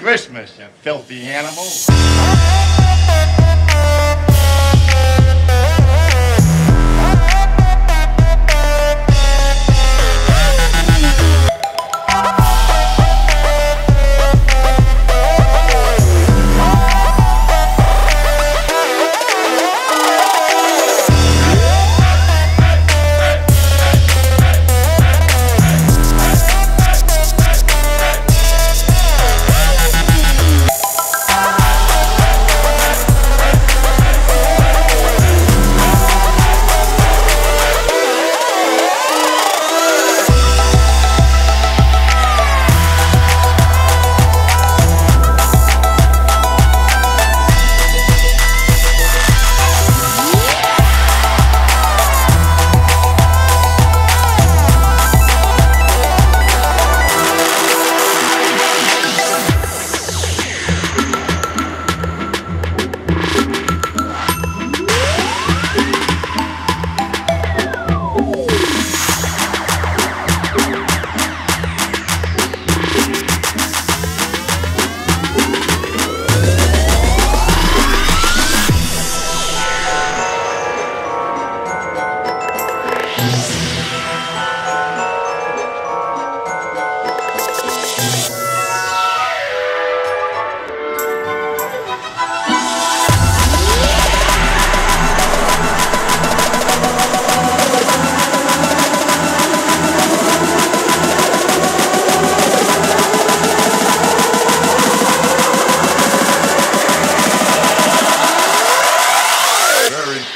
Christmas, you filthy animal.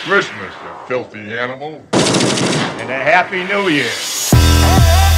Christmas, you filthy animal. And a Happy New Year.